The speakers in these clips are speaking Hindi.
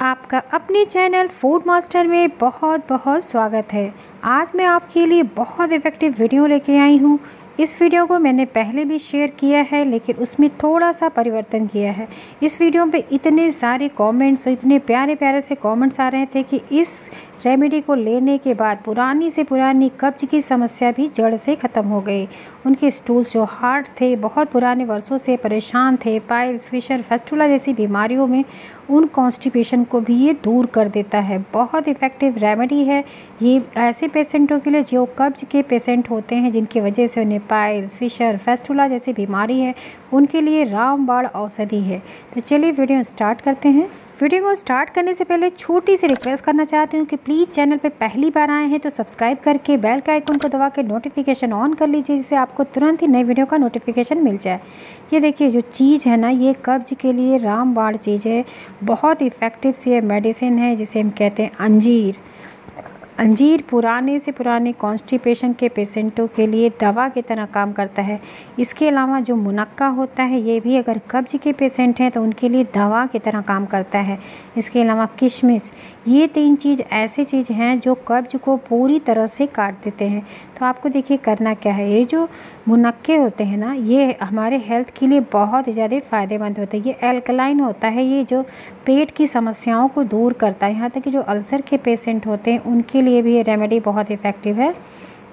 आपका अपने चैनल फ़ूड मास्टर में बहुत बहुत स्वागत है। आज मैं आपके लिए बहुत इफ़ेक्टिव वीडियो लेके आई हूँ। इस वीडियो को मैंने पहले भी शेयर किया है, लेकिन उसमें थोड़ा सा परिवर्तन किया है। इस वीडियो पे इतने सारे कमेंट्स और इतने प्यारे प्यारे से कमेंट्स आ रहे थे कि इस रेमेडी को लेने के बाद पुरानी से पुरानी कब्ज की समस्या भी जड़ से ख़त्म हो गई। उनके स्टूल्स जो हार्ड थे, बहुत पुराने वर्षों से परेशान थे। पाइल्स, फिशर, फेस्टुला जैसी बीमारियों में उन कॉन्स्टिपेशन को भी ये दूर कर देता है। बहुत इफ़ेक्टिव रेमेडी है। ये ऐसे पेशेंटों के लिए जो कब्ज के पेशेंट होते हैं, जिनकी वजह से उन्हें पाइल्स, फिशर, फेस्टुला जैसी बीमारी है, उनके लिए रामबाड़ औषधि है। तो चलिए वीडियो स्टार्ट करते हैं। वीडियो को स्टार्ट करने से पहले छोटी सी रिक्वेस्ट करना चाहती हूँ कि प्लीज़ चैनल पर पहली बार आए हैं तो सब्सक्राइब करके बेल के आइकन को दबा के नोटिफिकेशन ऑन कर लीजिए, जिससे आपको तुरंत ही नई वीडियो का नोटिफिकेशन मिल जाए। ये देखिए, जो चीज़ है ना, ये कब्ज के लिए रामबाड़ चीज़ है। बहुत इफ़ेक्टिव सी मेडिसिन है, जिसे हम कहते हैं अंजीर। अंजीर पुराने से पुराने कॉन्स्टिपेशन के पेशेंटों के लिए दवा की तरह काम करता है। इसके अलावा जो मुनक्का होता है, ये भी अगर कब्ज के पेशेंट हैं तो उनके लिए दवा की तरह काम करता है। इसके अलावा किशमिश, ये तीन चीज़ ऐसी चीज़ हैं जो कब्ज को पूरी तरह से काट देते हैं। तो आपको देखिए करना क्या है। ये जो मुनक्के होते हैं ना, ये हमारे हेल्थ के लिए बहुत ज़्यादा फ़ायदेमंद होते हैं। ये एल्कलाइन होता है, ये जो पेट की समस्याओं को दूर करता है। यहाँ तक कि जो अल्सर के पेशेंट होते हैं, उनके लिए भी ये रेमेडी बहुत इफ़ेक्टिव है।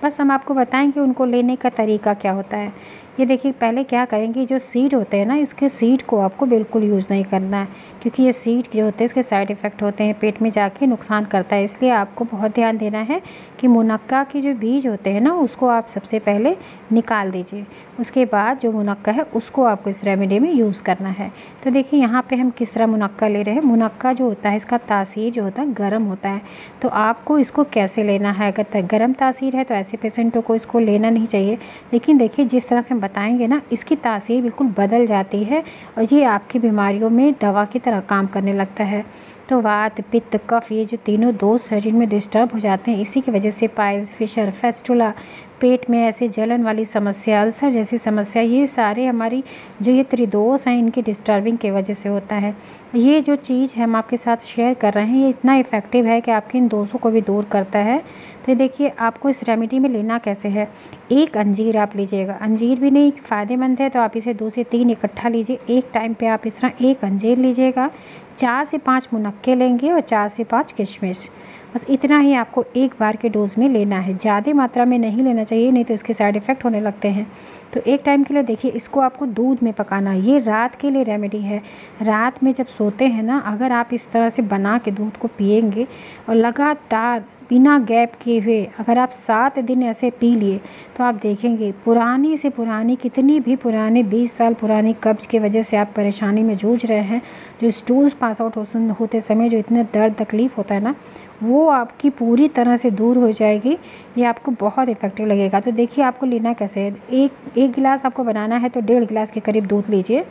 बस हम आपको बताएँ कि उनको लेने का तरीका क्या होता है। ये देखिए, पहले क्या करेंगे जो सीड होते हैं ना, इसके सीड को आपको बिल्कुल यूज़ नहीं करना है, क्योंकि ये सीड जो होते हैं, इसके साइड इफ़ेक्ट होते हैं, पेट में जाके नुकसान करता है। इसलिए आपको बहुत ध्यान देना है कि मुनक्का के जो बीज होते हैं ना, उसको आप सबसे पहले निकाल दीजिए। उसके बाद जो मुनक्का है, उसको आपको इस रेमेडी में यूज़ करना है। तो देखिए, यहाँ पर हम किस तरह मुनक्का ले रहे हैं? मुनक्का जो होता है, इसका तासीर जो होता है, गर्म होता है। तो आपको इसको कैसे लेना है? अगर गर्म तासीर है तो ऐसे पेशेंटों को इसको लेना नहीं चाहिए। लेकिन देखिए, जिस तरह से बताएँगे ना, इसकी तासीर बिल्कुल बदल जाती है और ये आपकी बीमारियों में दवा की तरह काम करने लगता है। तो वात, पित्त, कफ, ये जो तीनों दोष शरीर में डिस्टर्ब हो जाते हैं, इसी की वजह से पाइल्स फिशर फेस्टुला पेट में ऐसे जलन वाली समस्या अल्सर जैसी समस्या, ये सारे हमारी जो ये त्रिदोष हैं, इनकी डिस्टर्बिंग की वजह से होता है। ये जो चीज़ हम आपके साथ शेयर कर रहे हैं, ये इतना इफ़ेक्टिव है कि आपके इन दोषों को भी दूर करता है। तो देखिए, आपको इस रेमेडी में लेना कैसे है? एक अंजीर आप लीजिएगा। अंजीर भी नहीं फ़ायदेमंद है तो आप इसे दो से तीन इकट्ठा लीजिए। एक टाइम पे आप इस तरह एक अंजीर लीजिएगा। चार से पाँच मुनक्के लेंगे और चार से पाँच किशमिश। बस इतना ही आपको एक बार के डोज़ में लेना है। ज़्यादा मात्रा में नहीं लेना चाहिए, नहीं तो इसके साइड इफ़ेक्ट होने लगते हैं। तो एक टाइम के लिए देखिए, इसको आपको दूध में पकाना ये रात के लिए रेमेडी है। रात में जब सोते हैं ना, अगर आप इस तरह से बना के दूध को पियेंगे और लगातार बिना गैप किए हुए अगर आप सात दिन ऐसे पी लिए तो आप देखेंगे पुरानी से पुरानी, कितनी भी पुराने बीस साल पुरानी कब्ज की वजह से आप परेशानी में जूझ रहे हैं। जो स्टूल्स पास आउट होते समय जो इतना दर्द तकलीफ़ होता है ना वो आपकी पूरी तरह से दूर हो जाएगी। ये आपको बहुत इफ़ेक्टिव लगेगा। तो देखिए आपको लेना कैसे है? एक एक गिलास आपको बनाना है तो डेढ़ गिलास के करीब दूध लीजिए।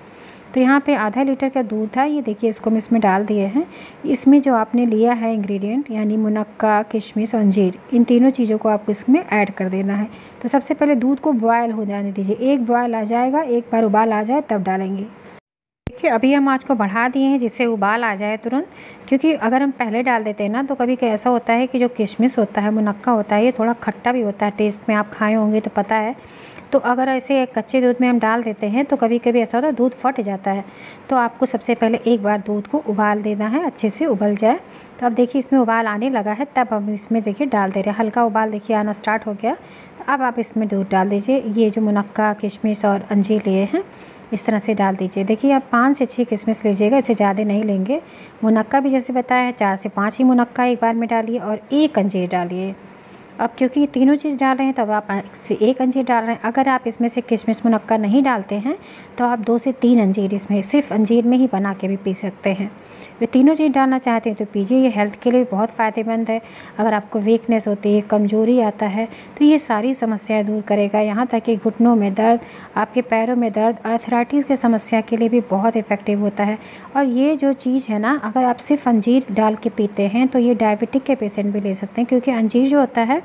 तो यहाँ पे आधा लीटर का दूध था। ये देखिए इसको हम इसमें डाल दिए हैं। इसमें जो आपने लिया है इंग्रेडिएंट यानी मुनक्का, किशमिश, अंजीर, इन तीनों चीज़ों को आपको इसमें ऐड कर देना है। तो सबसे पहले दूध को बॉयल हो जाने दीजिए। एक बॉयल आ जाएगा, एक बार उबाल आ जाए तब डालेंगे। देखिए, अभी हम आँच को बढ़ा दिए हैं जिससे उबाल आ जाए तुरंत, क्योंकि अगर हम पहले डाल देते हैं ना तो कभी ऐसा होता है कि जो किशमिश होता है, मुनक्का होता है, ये थोड़ा खट्टा भी होता है, टेस्ट में आप खाए होंगे तो पता है। तो अगर ऐसे कच्चे दूध में हम डाल देते हैं तो कभी कभी ऐसा होता है दूध फट जाता है। तो आपको सबसे पहले एक बार दूध को उबाल देना है, अच्छे से उबल जाए। तो अब देखिए, इसमें उबाल आने लगा है, तब हम इसमें देखिए डाल दे रहे हैं। हल्का उबाल देखिए, आना स्टार्ट हो गया। तो अब आप इसमें दूध डाल दीजिए। ये जो मुनक्का, किशमिश और अंजीर लिए हैं इस तरह से डाल दीजिए। देखिए, आप पाँच से छः किसमिस लीजिएगा, इसे ज़्यादा नहीं लेंगे। मुनक्का भी जैसे बताया है चार से पाँच ही मुनक्का एक बार में डालिए और एक अंजीर डालिए। अब क्योंकि ये तीनों चीज़ डाल रहे हैं तो अब आप से एक अंजीर डाल रहे हैं। अगर आप इसमें से किशमिश मुनक्का नहीं डालते हैं तो आप दो से तीन अंजीर इसमें, सिर्फ़ अंजीर में ही बना के भी पी सकते हैं। ये तीनों चीज़ डालना चाहते हैं तो पीजिए, ये हेल्थ के लिए बहुत फ़ायदेमंद है। अगर आपको वीकनेस होती है, कमज़ोरी आता है तो ये सारी समस्याएँ दूर करेगा। यहाँ तक कि घुटनों में दर्द, आपके पैरों में दर्द, अर्थराइटिस की समस्या के लिए भी बहुत इफ़ेक्टिव होता है। और ये जो चीज़ है ना, अगर आप सिर्फ़ अंजीर डाल के पीते हैं तो ये डायबिटिक के पेशेंट भी ले सकते हैं, क्योंकि अंजीर जो होता है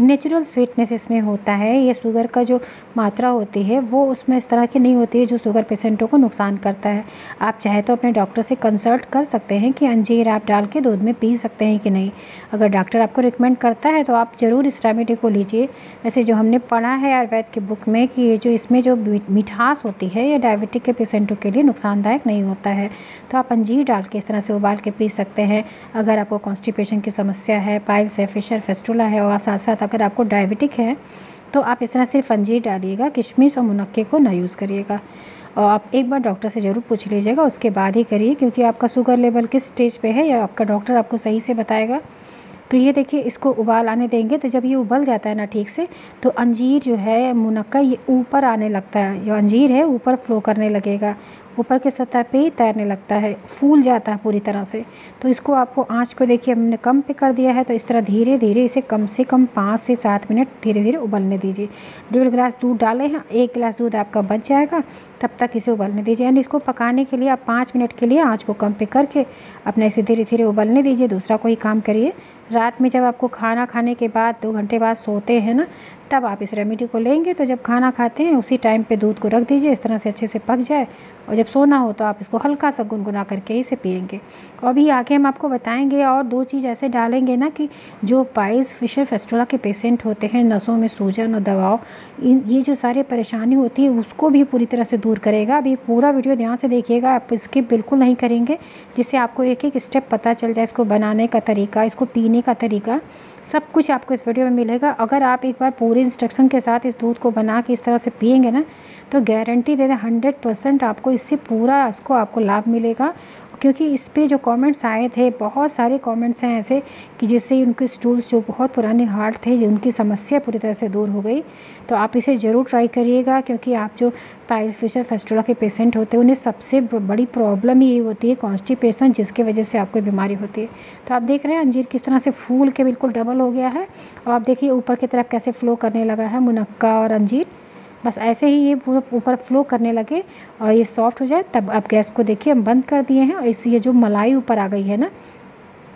नेचुरल स्वीटनेस इसमें होता है। ये शुगर का जो मात्रा होती है, वो उसमें इस तरह की नहीं होती है जो शुगर पेशेंटों को नुकसान करता है। आप चाहे तो अपने डॉक्टर से कंसल्ट कर सकते हैं कि अंजीर आप डाल के दूध में पी सकते हैं कि नहीं। अगर डॉक्टर आपको रिकमेंड करता है तो आप ज़रूर इस रेमेडी को लीजिए। वैसे जो हमने पढ़ा है आयुर्वेद की बुक में कि ये जो इसमें जो मिठास होती है, ये डायबिटिक के पेशेंटों के लिए नुकसानदायक नहीं होता है। तो आप अंजीर डाल के इस तरह से उबाल के पी सकते हैं। अगर आपको कॉन्स्टिपेशन की समस्या है, पाइल्स है, फिशर, फेस्टूला है और साथ साथ अगर आपको डायबिटिक है तो आप इस तरह सिर्फ़ अंजीर डालिएगा, किशमिश और मुनक्के को ना यूज़ करिएगा। और आप एक बार डॉक्टर से ज़रूर पूछ लीजिएगा, उसके बाद ही करिए, क्योंकि आपका शुगर लेवल किस स्टेज पे है या आपका डॉक्टर आपको सही से बताएगा। तो ये देखिए, इसको उबाल आने देंगे तो जब ये उबल जाता है ना ठीक से तो अंजीर जो है मुनक्का, ये ऊपर आने लगता है। जो अंजीर है, ऊपर फ्लो करने लगेगा। ऊपर के सतह पे ही तैरने लगता है, फूल जाता है पूरी तरह से। तो इसको आपको आँच को देखिए, हमने कम पे कर दिया है तो इस तरह धीरे धीरे इसे कम से कम पाँच से सात मिनट धीरे धीरे उबलने दीजिए। डेढ़ गिलास दूध डाले हैं, एक गिलास दूध आपका बच जाएगा, तब तक इसे उबलने दीजिए। यानी इसको पकाने के लिए आप पाँच मिनट के लिए आँच को कम पे करके अपना इसे धीरे धीरे उबलने दीजिए, दूसरा कोई काम करिए। रात में जब आपको खाना खाने के बाद दो घंटे बाद सोते हैं ना, तब आप इस रेमेडी को लेंगे। तो जब खाना खाते हैं, उसी टाइम पे दूध को रख दीजिए, इस तरह से अच्छे से पक जाए। और जब सोना हो तो आप इसको हल्का सा गुनगुना करके इसे पियेंगे। और अभी आगे हम आपको बताएँगे और दो चीज़ ऐसे डालेंगे ना कि जो पाइस फिशर फेस्टोला के पेशेंट होते हैं, नसों में सूजन और दबाव ये जो सारी परेशानी होती है, उसको भी पूरी तरह से दूर करेगा। अभी पूरा वीडियो ध्यान से देखिएगा, आप इसके बिल्कुल नहीं करेंगे, जिससे आपको एक एक स्टेप पता चल जाए इसको बनाने का तरीका, इसको पीने का तरीका सब कुछ आपको इस वीडियो में मिलेगा। अगर आप एक बार पूरे इंस्ट्रक्शन के साथ इस दूध को बना के इस तरह से पियेंगे ना तो गारंटी दे दें हंड्रेड परसेंट आपको इससे पूरा इसको आपको लाभ मिलेगा। क्योंकि इस पर जो कमेंट्स आए थे, बहुत सारे कमेंट्स हैं ऐसे कि जिससे उनके स्टूल्स जो बहुत पुराने हार्ट थे उनकी समस्या पूरी तरह से दूर हो गई। तो आप इसे ज़रूर ट्राई करिएगा क्योंकि आप जो पाइल्स फिशर फेस्टोला के पेशेंट होते हैं, उन्हें सबसे बड़ी प्रॉब्लम ही होती है कॉन्स्टिपेशन जिसकी वजह से आपको बीमारी होती है। तो आप देख रहे हैं अंजीर किस तरह से फूल के बिल्कुल डबल हो गया है। और आप देखिए ऊपर की तरफ़ कैसे फ़्लो करने लगा है मुनक्का और अंजीर। बस ऐसे ही ये पूरा ऊपर फ्लो करने लगे और ये सॉफ्ट हो जाए, तब आप गैस को देखिए हम बंद कर दिए हैं और इस ये जो मलाई ऊपर आ गई है ना,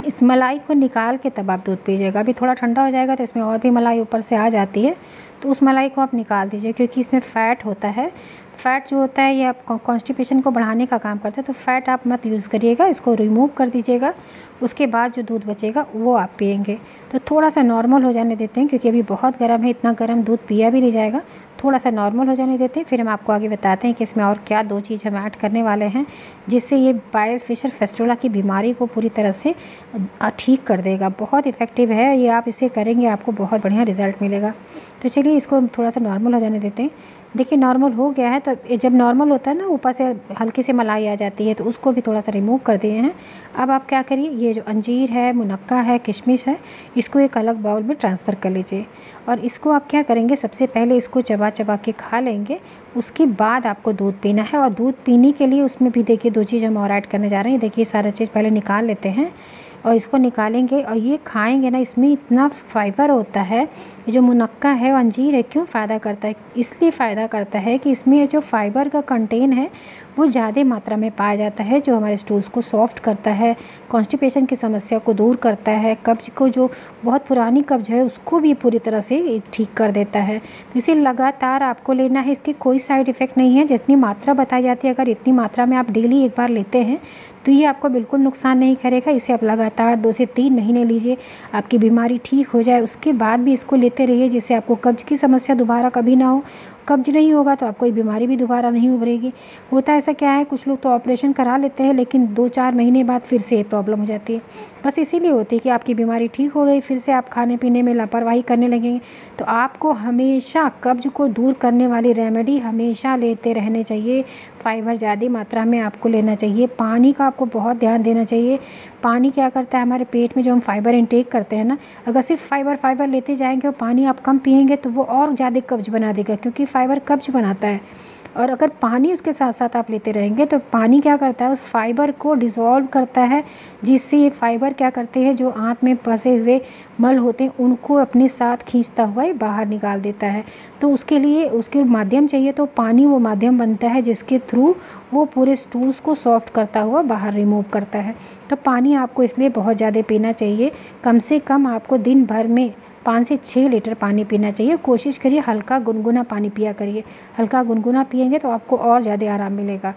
इस मलाई को निकाल के तब आप दूध पीजिएगा। अभी थोड़ा ठंडा हो जाएगा तो इसमें और भी मलाई ऊपर से आ जाती है तो उस मलाई को आप निकाल दीजिए क्योंकि इसमें फ़ैट होता है। फ़ैट जो होता है ये आप कॉन्स्टिपेशन को बढ़ाने का काम करता है तो फ़ैट आप मत यूज़ करिएगा, इसको रिमूव कर दीजिएगा, उसके बाद जो दूध बचेगा वो आप पियेंगे तो थोड़ा सा नॉर्मल हो जाने देते हैं क्योंकि अभी बहुत गर्म है, इतना गर्म दूध पिया भी नहीं जाएगा थोड़ा सा नॉर्मल हो जाने देते हैं। फिर हम आपको आगे बताते हैं कि इसमें और क्या दो चीज़ हम ऐड करने वाले हैं, जिससे ये बायस फिशर फेस्टोला की बीमारी को पूरी तरह से ठीक कर देगा। बहुत इफ़ेक्टिव है, ये आप इसे करेंगे, आपको बहुत बढ़िया रिज़ल्ट मिलेगा। तो चलिए इसको थोड़ा सा नॉर्मल हो जाने देते हैं। देखिए नॉर्मल हो गया है तो जब नॉर्मल होता है ना, ऊपर से हल्की से मलाई आ जाती है तो उसको भी थोड़ा सा रिमूव कर दिए हैं। अब आप क्या करिए, ये जो अंजीर है, मुनक्का है, किशमिश है, इसको एक अलग बाउल में ट्रांसफ़र कर लीजिए। और इसको आप क्या करेंगे, सबसे पहले इसको चबा चबा के खा लेंगे, उसके बाद आपको दूध पीना है। और दूध पीने के लिए उसमें भी देखिए, दो चीज़ हम और ऐड करने जा रहे हैं। देखिए, सारा चीज़ पहले निकाल लेते हैं। और इसको निकालेंगे और ये खाएँगे ना, इसमें इतना फ़ाइबर होता है जो मुनक्का है अंजीर है, क्यों फ़ायदा करता है? इसलिए फ़ायदा करता है कि इसमें जो फ़ाइबर का कंटेन है वो ज़्यादा मात्रा में पाया जाता है, जो हमारे स्टूल्स को सॉफ्ट करता है कॉन्स्टिपेशन की समस्या को दूर करता है, कब्ज को जो बहुत पुरानी कब्ज है, उसको भी पूरी तरह से ठीक कर देता है। तो इसे लगातार आपको लेना है, इसके कोई साइड इफ़ेक्ट नहीं है, जितनी मात्रा बताई जाती है, अगर इतनी मात्रा में आप डेली एक बार लेते हैं तो ये आपको बिल्कुल नुकसान नहीं करेगा। इसे आप लगातार दो से तीन महीने लीजिए, आपकी बीमारी ठीक हो जाए, उसके बाद भी इसको लेते रहिए, जिससे आपको कब्ज की समस्या दोबारा कभी ना हो। कब्ज नहीं होगा तो आपको ये बीमारी भी दोबारा नहीं उभरेगी। होता ऐसा क्या है, कुछ लोग तो ऑपरेशन करा लेते हैं, लेकिन दो चार महीने बाद फिर से ये प्रॉब्लम हो जाती है। बस इसीलिए होती है कि आपकी बीमारी ठीक हो गई, फिर से आप खाने पीने में लापरवाही करने लगेंगे। तो आपको हमेशा कब्ज को दूर करने वाली रेमेडी हमेशा लेते रहने चाहिए। फाइबर ज़्यादा मात्रा में आपको लेना चाहिए। पानी का आपको बहुत ध्यान देना चाहिए। पानी क्या करता है, हमारे पेट में जो हम फाइबर इंटेक करते हैं ना, अगर सिर्फ़ फाइबर फाइबर लेते जाएँगे और पानी आप कम पियेंगे तो वो और ज़्यादा कब्ज बना देगा, क्योंकि फाइबर कब्ज बनाता है? और अगर पानी उसके साथ साथ आप लेते रहेंगे तो पानी क्या करता है? उस फाइबर को डिज़ोल्व करता है, जिससे ये फाइबर क्या करते हैं? जो आँत में फंसे हुए मल होते हैं, उनको अपने साथ खींचता हुआ बाहर निकाल देता है। तो उसके लिए उसके माध्यम चाहिए तो पानी वो माध्यम बनता है, जिसके थ्रू वो पूरे स्टूल्स को सॉफ्ट करता हुआ बाहर रिमूव करता है। तो पानी आपको इसलिए बहुत ज़्यादा पीना चाहिए। कम से कम आपको दिन भर में पाँच से छः लीटर पानी पीना चाहिए। कोशिश करिए हल्का गुनगुना पानी पिया करिए। हल्का गुनगुना पियेंगे तो आपको और ज़्यादा आराम मिलेगा।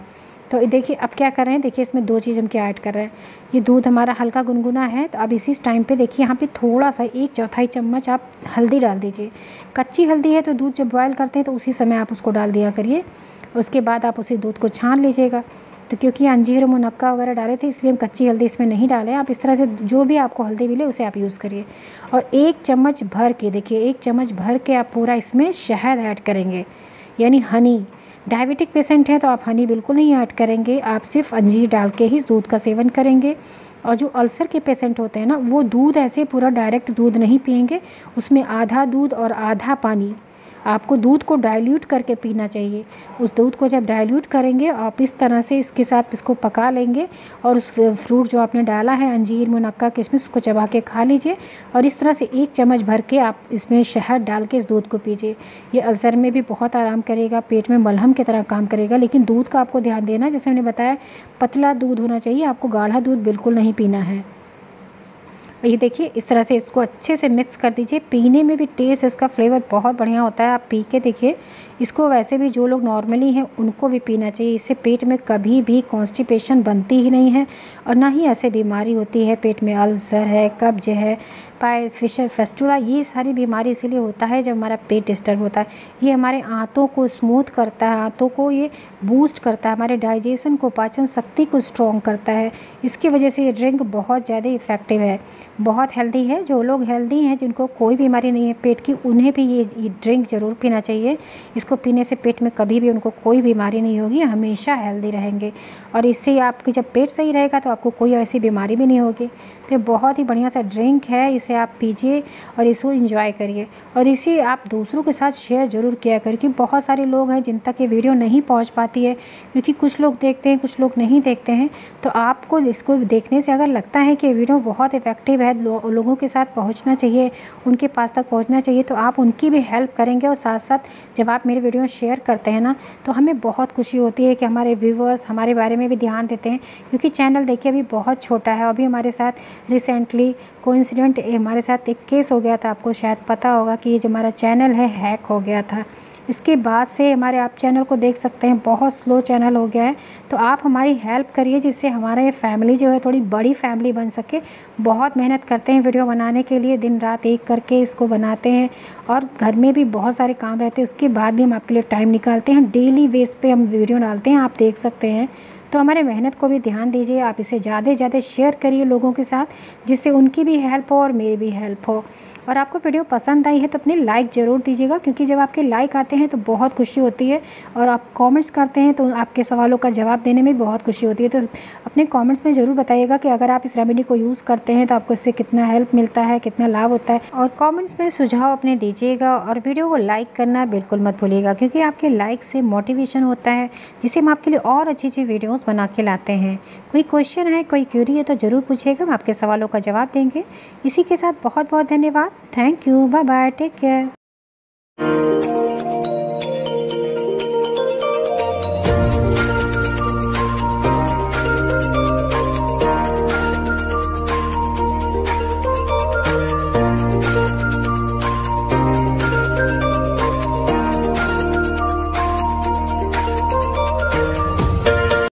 तो देखिए अब क्या कर रहे हैं? देखिए इसमें दो चीज़ हम क्या ऐड कर रहे हैं। ये दूध हमारा हल्का गुनगुना है तो अब इसी टाइम पे देखिए यहाँ पे थोड़ा सा एक चौथाई चम्मच आप हल्दी डाल दीजिए। कच्ची हल्दी है तो दूध जब बॉयल करते हैं तो उसी समय आप उसको डाल दिया करिए। उसके बाद आप उसी दूध को छान लीजिएगा। तो क्योंकि अंजीर और मुनक्का वगैरह डाले थे, इसलिए हम कच्ची हल्दी इसमें नहीं डालें। आप इस तरह से जो भी आपको हल्दी मिले, उसे आप यूज़ करिए। और एक चम्मच भर के, देखिए, एक चम्मच भर के आप पूरा इसमें शहद ऐड करेंगे। यानी हनी डायबिटिक पेशेंट हैं तो आप हनी बिल्कुल नहीं ऐड करेंगे। आप सिर्फ़ अंजीर डाल के ही दूध का सेवन करेंगे। और जो अल्सर के पेशेंट होते हैं ना, वो दूध ऐसे पूरा डायरेक्ट दूध नहीं पियेंगे। उसमें आधा दूध और आधा पानी आपको दूध को डाइल्यूट करके पीना चाहिए। उस दूध को जब डाइल्यूट करेंगे, आप इस तरह से इसके साथ इसको पका लेंगे और उस फ्रूट जो आपने डाला है, अंजीर, मुनक्का किसमिस उसको चबा के खा लीजिए और इस तरह से एक चम्मच भर के आप इसमें शहद डाल के इस दूध को पीजिए। ये अल्सर में भी बहुत आराम करेगा, पेट में मलहम की तरह काम करेगा, लेकिन दूध का आपको ध्यान देना, जैसे मैंने बताया, पतला दूध होना चाहिए, आपको गाढ़ा दूध बिल्कुल नहीं पीना है। ये देखिए, इस तरह से इसको अच्छे से मिक्स कर दीजिए। पीने में भी टेस्ट इसका फ्लेवर बहुत बढ़िया होता है। आप पी के देखिए, इसको वैसे भी जो लोग नॉर्मली हैं, उनको भी पीना चाहिए। इससे पेट में कभी भी कॉन्स्टिपेशन बनती ही नहीं है और ना ही ऐसे बीमारी होती है, पेट में अल्सर है, कब्ज है पाइस फिशर फेस्टूला ये सारी बीमारी इसीलिए होता है जब हमारा पेट डिस्टर्ब होता है। ये हमारे आंतों को स्मूथ करता है, आंतों को ये बूस्ट करता है, हमारे डाइजेशन को, पाचन शक्ति को स्ट्रॉन्ग करता है। इसकी वजह से ये ड्रिंक बहुत ज़्यादा इफ़ेक्टिव है। बहुत हेल्दी है। जो लोग हेल्दी हैं, जिनको कोई बीमारी नहीं है पेट की, उन्हें भी ये ड्रिंक ज़रूर पीना चाहिए। इसको पीने से पेट में कभी भी उनको कोई बीमारी नहीं होगी, हमेशा हेल्दी रहेंगे। और इससे आपके जब पेट सही रहेगा तो आपको कोई ऐसी बीमारी भी नहीं होगी। तो बहुत ही बढ़िया सा ड्रिंक है। इसे आप पीजिए और इसको इंजॉय करिए। और इसे आप दूसरों के साथ शेयर ज़रूर किया करिए क्योंकि बहुत सारे लोग हैं जिन तक ये वीडियो नहीं पहुँच पाती है क्योंकि कुछ लोग देखते हैं कुछ लोग नहीं देखते हैं। तो आपको इसको देखने से अगर लगता है कि वीडियो बहुत इफ़ेक्टिव है लो, लोगों के साथ पहुँचना चाहिए उनके पास तक पहुँचना चाहिए तो आप उनकी भी हेल्प करेंगे और साथ साथ जब आप मेरे वीडियो शेयर करते हैं ना तो हमें बहुत खुशी होती है कि हमारे व्यूवर्स हमारे बारे में भी ध्यान देते हैं। क्योंकि चैनल देखिए अभी बहुत छोटा है अभी हमारे साथ रिसेंटली कोइंसिडेंट हमारे साथ एक केस हो गया था, आपको शायद पता होगा कि ये जो हमारा चैनल है हैक हो गया था। इसके बाद से हमारे आप चैनल को देख सकते हैं, बहुत स्लो चैनल हो गया है। तो आप हमारी हेल्प करिए जिससे हमारा ये फैमिली जो है, थोड़ी बड़ी फैमिली बन सके। बहुत मेहनत करते हैं वीडियो बनाने के लिए, दिन रात एक करके इसको बनाते हैं। और घर में भी बहुत सारे काम रहते हैं, उसके बाद भी हम आपके लिए टाइम निकालते हैं। डेली बेस पे हम वीडियो डालते हैं, आप देख सकते हैं। तो हमारे मेहनत को भी ध्यान दीजिए, आप इसे ज़्यादा से ज़्यादा शेयर करिए लोगों के साथ, जिससे उनकी भी हेल्प हो और मेरी भी हेल्प हो। और आपको वीडियो पसंद आई है तो अपने लाइक ज़रूर दीजिएगा, क्योंकि जब आपके लाइक आते हैं तो बहुत खुशी होती है और आप कमेंट्स करते हैं तो आपके सवालों का जवाब देने में बहुत खुशी होती है। तो अपने कमेंट्स में ज़रूर बताइएगा कि अगर आप इस रेमेडी को यूज़ करते हैं तो आपको इससे कितना हेल्प मिलता है, कितना लाभ होता है। और कॉमेंट्स में सुझाव अपने दीजिएगा और वीडियो को लाइक करना बिल्कुल मत भूलिएगा, क्योंकि आपके लाइक से मोटिवेशन होता है जिससे हम आपके लिए और अच्छी अच्छी वीडियोज़ बना के लाते हैं। कोई क्वेश्चन है, कोई क्यूरी है तो ज़रूर पूछिएगा, हम आपके सवालों का जवाब देंगे। इसी के साथ बहुत बहुत धन्यवाद। Thank you. Bye bye. Take care.